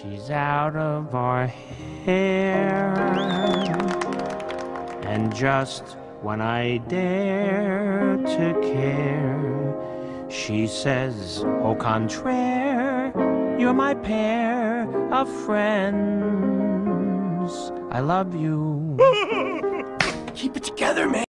She's out of our hair. And just when I dare to care, she says, Au contraire, you're my pair of friends. I love you. Keep it together, man.